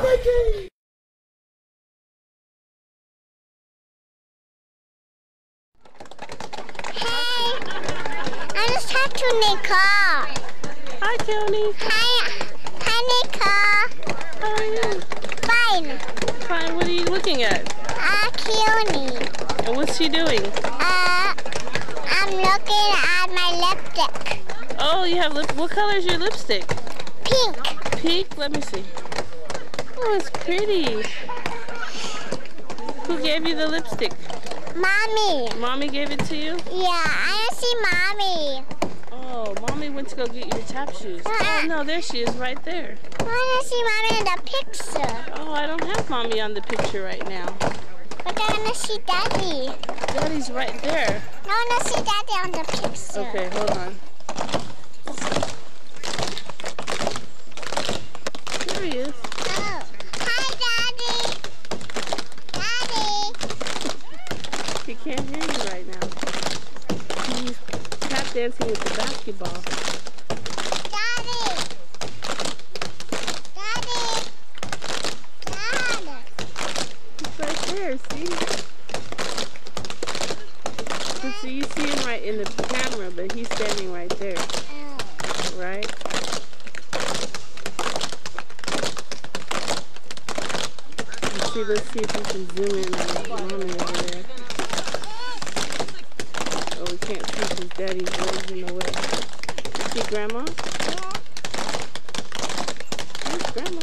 Hey, I just talked to Nicole. Hi, Tony. Hi, hi, Nicole. How are you? Fine. Fine. What are you looking at? Uh, Keone. And what's she doing? Uh, I'm looking at my lipstick. Oh, you have lip. What color is your lipstick? Pink. Pink. Let me see. Oh, it's pretty. Who gave you the lipstick? Mommy. Mommy gave it to you? Yeah, I see mommy. Oh, mommy went to go get your tap shoes. Uh-uh. Oh no, there she is, right there. I don't see mommy in the picture. Oh, I don't have mommy on the picture right now. But I want to see daddy. Daddy's right there. I want to see daddy on the picture. Okay, hold on. There he is. Oh. Hi, daddy. Daddy. He can't hear you right now. He's tap dancing with the basketball. Daddy. Daddy. Dad. He's right there, see? So, so you see him right in the camera, but he's standing right there, Oh. right? Let's see, let's see if we can zoom in on mommy over there. Can't see because daddy's legs in the way. See grandma? There's grandma.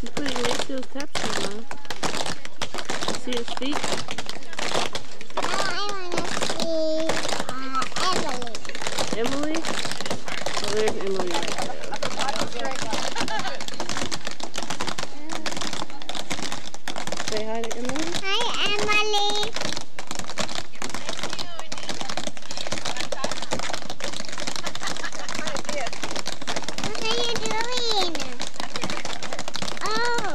She's putting Maceo's tap shoes on. See his feet? I want to see Emily. Emily? Oh, there's Emily right. Say hi to Emily. Hi, Emily. What are you doing? Oh,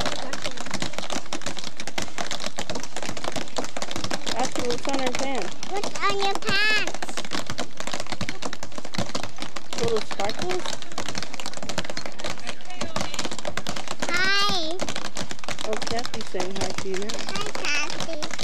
Ask her what's on her pants. what's on your pants? Little sparkles? Hi. Oh, Kathy's saying hi to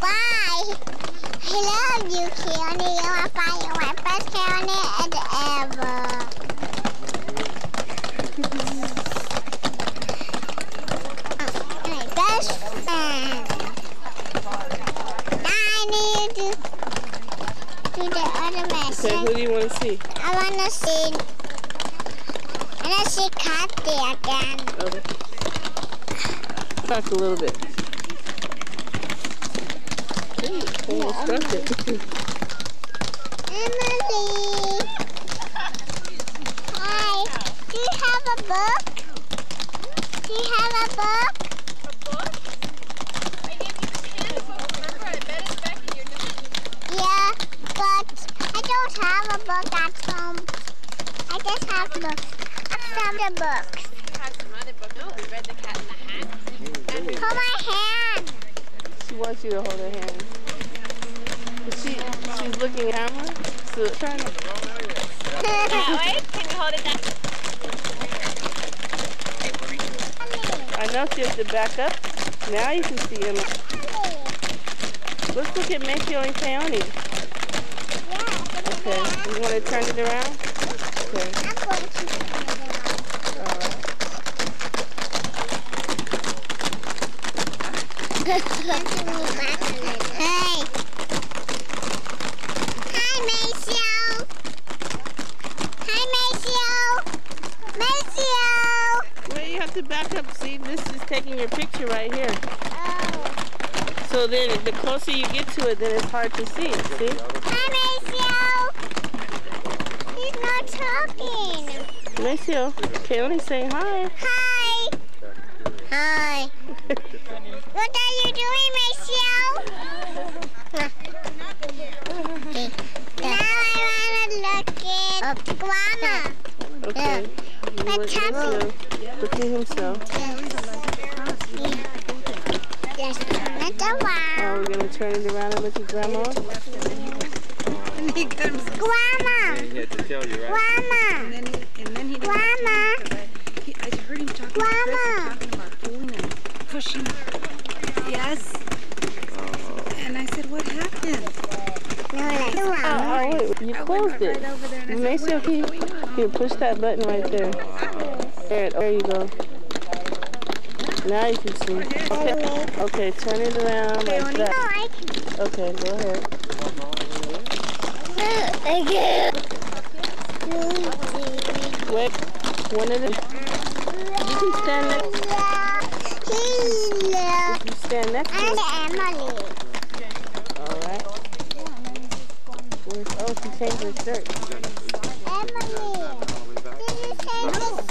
bye. I love you, Keone. You are my, you're my best Keone and ever. My best friend. Now I need to do the other Okay, message. who do you want to see? I want to see. I want to see Kathy again. Okay. Talk a little bit. Ooh, Emily. Hi. Do you have a book? Do you have a book? A book? I gave you the hand. Remember, I betted back your nose. Yeah, but I don't have a book at home. I just have the some of the books. Hold my hand. She wants you to hold her hand. But She, she's looking at camera, so trying to. I know she has to back up. Now you can see him. Let's look at Maceo and Keone. Okay, you want to turn it around? Okay, I'm going to turn it alright. taking your picture right here. Oh. So then the closer you get to it, then it's hard to see see? Hi, Maceo. He's not talking. Maceo, okay, let me say hi. Hi. Hi. what are you doing, Maceo? now I want to look at Guana. Okay. Uh, but Look at himself. Yes, turn it Oh, around. we're gonna turn it around and look at grandma. And he comes, Grandma, He had to tell you, right? grandma, and then he, and then he didn't Grandma. tell me 'cause I, he, I heard him talking to Chris Grandma. talking about pulling and pushing. Yes. And I said, what happened? no, like Oh, grandma. oh wait, you closed it. right over there and I said, Macy, what okay. is going on? Here, push that button right there. There, there you go. Now you can see. Okay, okay turn it around like that. Okay, go ahead. Wait, one of the. You can stand next. You stand next to. Emily. All right. Where's, oh, she changed her shirt. Emily. Did you change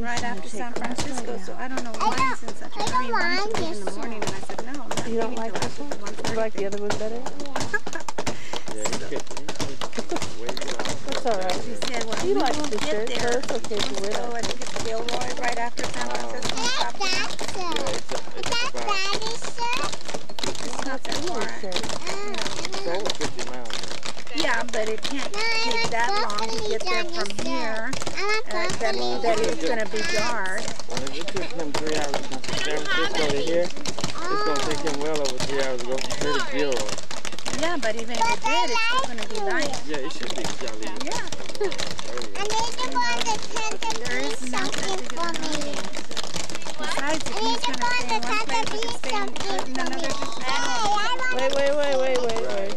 the We're shirt? stopping right after San Francisco, so I don't know I why don't- he's in such a I hurry. don't Why mind don't you leave in the morning? And I said, no, I'm not You don't like this one? after You like the other one better? Yeah, he kicked me. Way too loud. That's all right. He said, well, He we likes won't the get shirt, so there. it's okay to wear So that. I think it's Gilroy right after San Francisco. That's Stop. that Yeah, shirt. it's, a, it's That's daddy's shirt. It's not that far. Shirt. Uh, over 50 miles. Yeah, but it can't take that long to get there from on your here. I want Uh, that, broccoli that on it's gonna be shirt. dark. Well, if it took him three hours from San Francisco to here, it's going to take him well over three hours to go from here to Gilroy. Yeah, but even if it did, it's still gonna be light. Yeah, it should be jolly. Yeah. I need the one that do something for me. Besides, if I need he's gonna one stay in that one can place, do can stay in, something in for another me. just Hey, Wait, wait, wait, wait, wait, wait.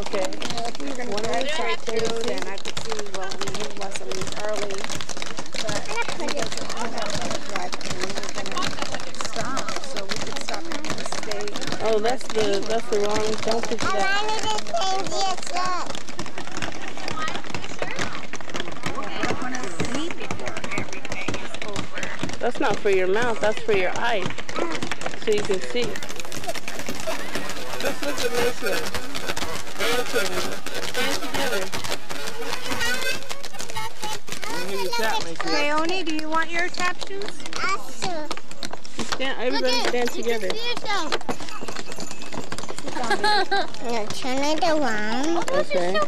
Okay. If we were gonna One drive at a time, straight through, then I could see, well, we he wants to leave early. But he doesn't, we're not gonna drive through, we're gonna stop, so we could stop and stay. Oh, that's the that's the wrong. Don't push I that. wanted to change your shirt. Don't wanna sleep before everything is over. That's not for your mouth. That's for your eyes, so you can see. Let's look at this one. Look at it. Stand together. When you tap me, Leonie, do you want your tap shoes? Asu. Stand. Everybody stand together. No, turn it around. Okay.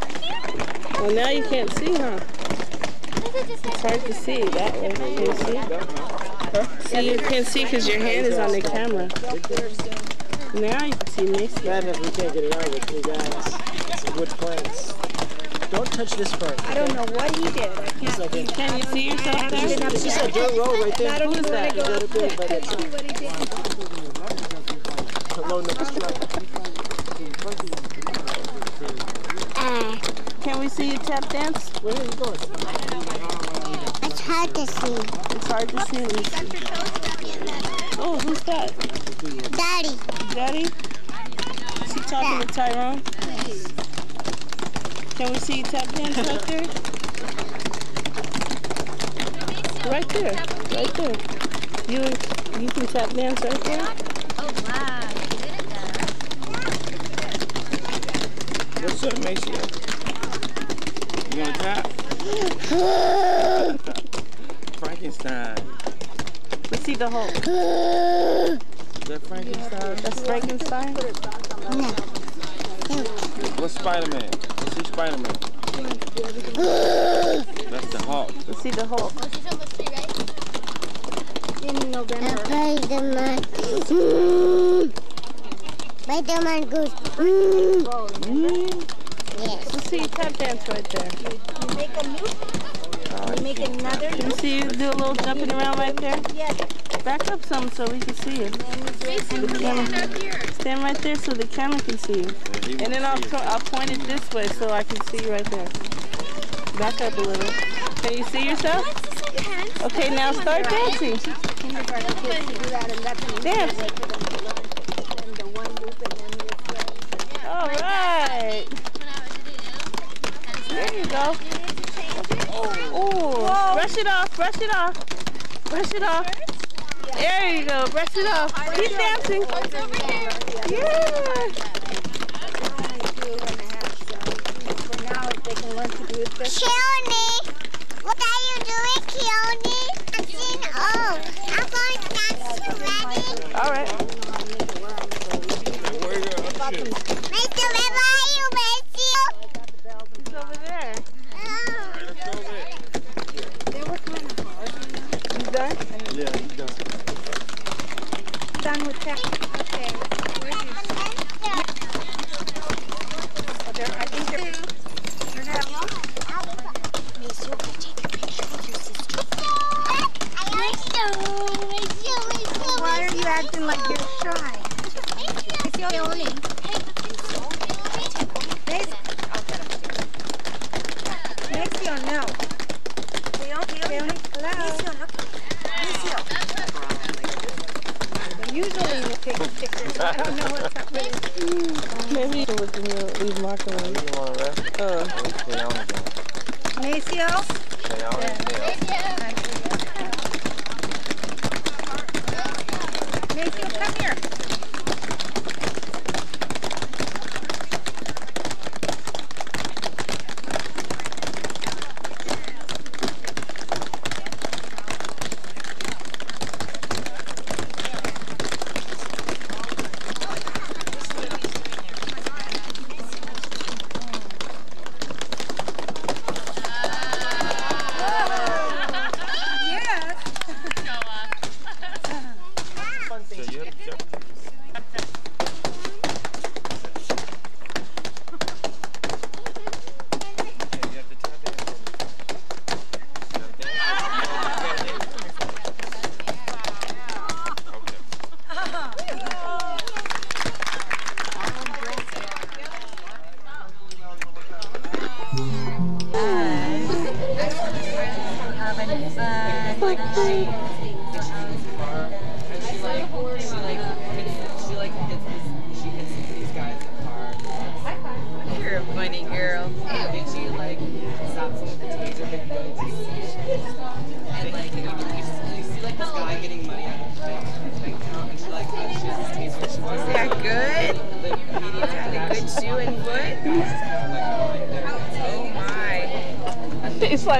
Well, now you can't see, huh? It's hard to see that way. Can you see? See, you can't see because your hand is on the camera. Now you can see Macy. Bad enough we can't get it out with three guys. Some good plans. Don't touch this part. I don't know what he did, I can't. It's okay. Can you see yourself there? It's just a dirt road right there. I don't Who is even wanna that? go Go up to bed, but there it's what he did. loading up the truck. Uh, Can we see you tap dance? Where are you going? it's hard to see. It's hard to see. Let. Oh, who's that? Daddy. Daddy? Is he talking to Tyrone? Can we see you tap dance right there? Right there. Right there. You you can tap dance right there? What's up, Macy? You gonna tap? Frankenstein. Let's see the Hulk. Is that Frankenstein? That's Frankenstein? What's Spider-Man? Let's see Spider-Man. That's the Hulk. Let's see the Hulk. In And November. Spider-Man. Mm. Spider-Man goes. Mm. Yes. Let's see you tap dance right there. You make a new, you make another Can you see you do a little jumping around right there? Yes. Back up some so we can see you. The camera. Stand right there so the camera can see you. Yeah, And then I'll, I'll point it this way so I can see you right there. Back up a little. Can you see yourself? Okay, now start dancing. Kindergarten All right. There you go. Oh, brush it off, brush it off. Brush it off. There you go, brush it off. Keep dancing. Yeah. For now, if they can learn to do it this Shoni, what are you do it, Keone? I'm saying, oh, I'm going to dance to ready. All right. Where you at? Shit. Mr. Where are you, Matthew? He's over there. Oh. Let's go there. They were kind of hard. He's done? Yeah, he's done. Done with that. Okay. Where's your, oh, there, I think they're, they're not, why are you acting like you're shy? Macy, Macy, no. Leone, hello. Usually we take pictures. I don't know what's happening. Maybe you can look in your, these locker rooms. You want to rest?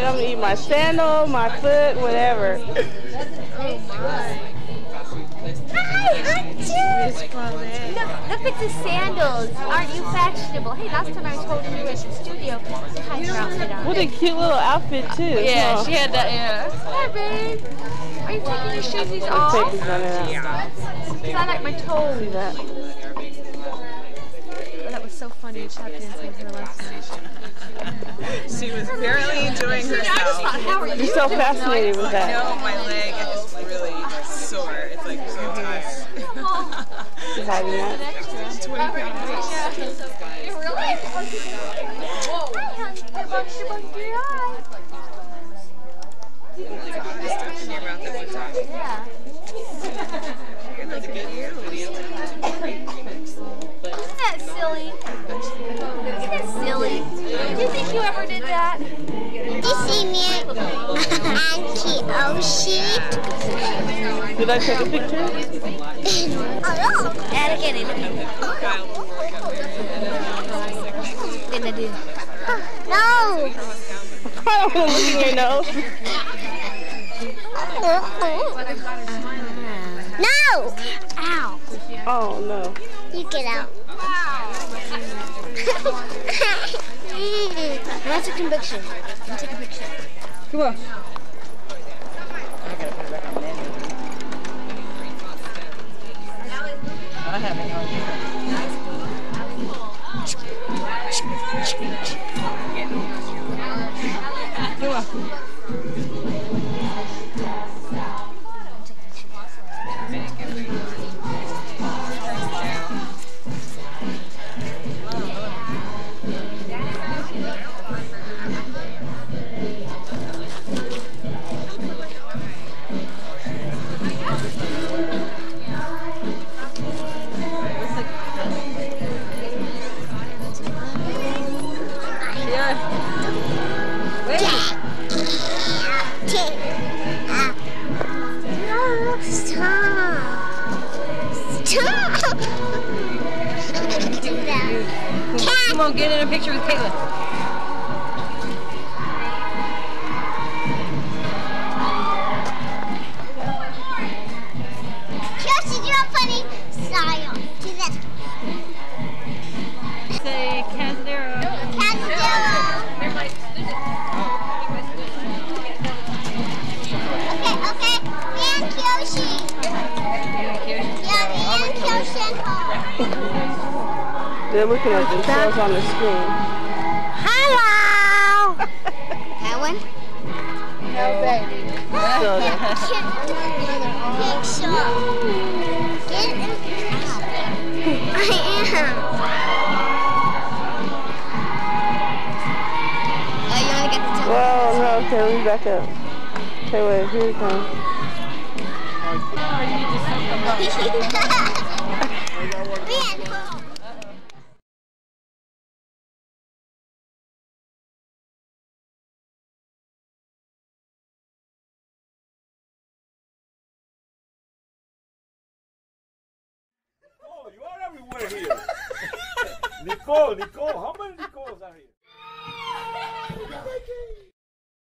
Like I'm gonna eat my sandal, my foot, whatever. Oh my. Hi, Paulette. Look, look at the sandals. Aren't you fashionable? Hey, last time I told you at the studio, you had your outfit on. What a cute little outfit too. Yeah, huh? she had that, yeah. Hi, babe. Are you taking your shoesies The off? tape is running out. Because I like my toes. See that? That was so funny. Tap dancing with her last night. She was barely enjoying I just thought, herself. how are you You're so fascinated with that. No, my leg is really sore. It's like so mm-hmm. tired. She's hiding that. You really? Whoa. Hi, honey. I bumped your bumped your eye. Stuck in your mouth at one time. Yeah. Look at you. Isn't that silly? Isn't that silly? Do you think you ever did that? You see me at Auntie Oshie? Did I take a picture? Oh, look. And again, it Then I do. No. I don't want to look in your nose. No. Ow. Oh no. You get out. That's a conviction. That's a conviction. Come on. I haven't stop. Stop. Come on, get in a picture with Caitlin. They're looking at themselves on the screen. Hello. that one? No, baby. So, Picture. Get I am. Oh, you want to get the whoa, no, okay, let me back up. Okay, wait, here we come. Ben. Nicole, Nicole, how many Nicoles are here?